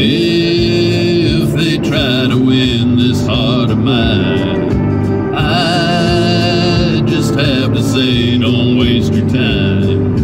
If they try to win this heart of mine, I just have to say, don't waste your time.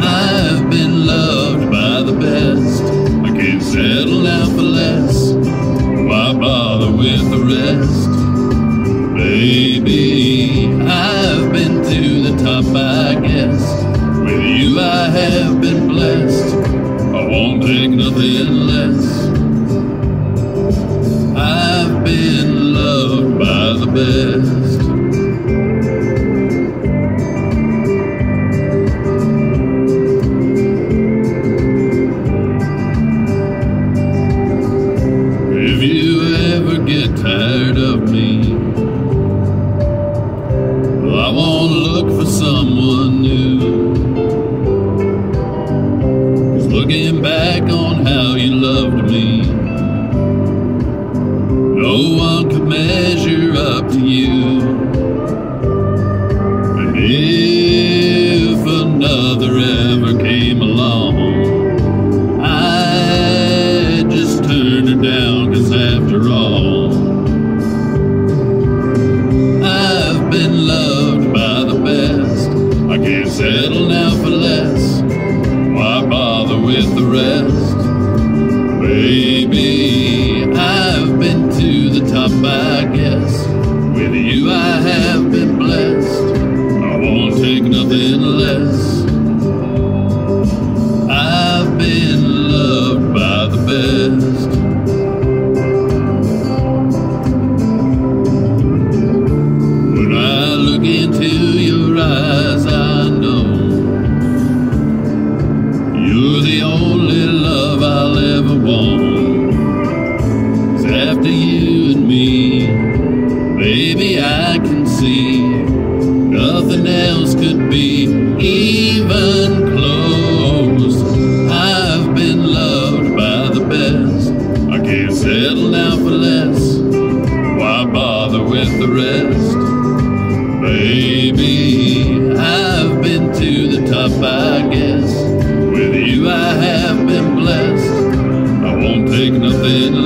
I've been loved by the best. I can't settle down for less. Why bother with the rest? Baby, I've been to the top, I guess. With you, I have been blessed. Won't take nothing less. I've been loved by the best. Looking back on how you loved me, no one could measure up to you. And if another ever came along, I'd just turned her down, cause after all, Baby, I've been to the top, I guess. With you, I have been blessed. I won't take nothing less. I've been loved by the best. When I look into your eyes, I know you're the only you and me, baby, I can see nothing else could be even close. I've been loved by the best. I can't settle down for less. Why bother with the rest? Baby, I've been to the top, I guess. With you, I have been blessed. I won't take nothing.